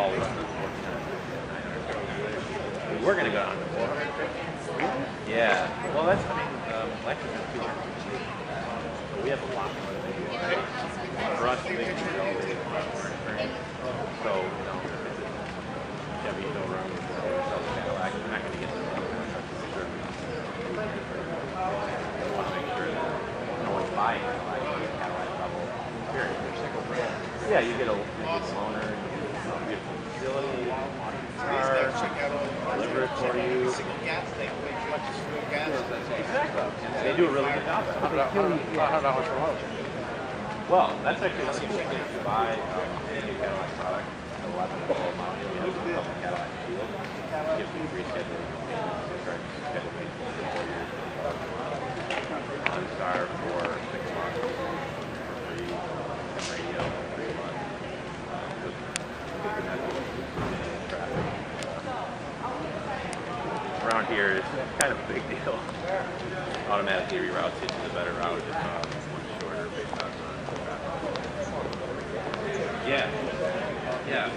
all run the 400. We're gonna go down to 400. Yeah. Well, that's I mean, um, Lexus is 200. So we have a lot more than they do. Right? For us, they can go they have a lot more experience. So you know, if it's a Chevy or sells a Cadillac, we're not gonna get the. We want to make sure that no one's buying a Cadillac, you get a Cadillac level experience. Yeah, you get a, you get a loaner, and you get a beautiful facility, car, deliver it for you. Exactly. They do a really good job. at it. Hundred dollars. Well, that's actually cool thing. If you buy um, any Cadillac product, the 11 and 12 model, we have a couple Cadillac deals. Give you free schedule maintenance, correct schedule here is kind of a big deal. Automatically reroutes you to the better route if um, it's shorter based on the Yeah. Yeah.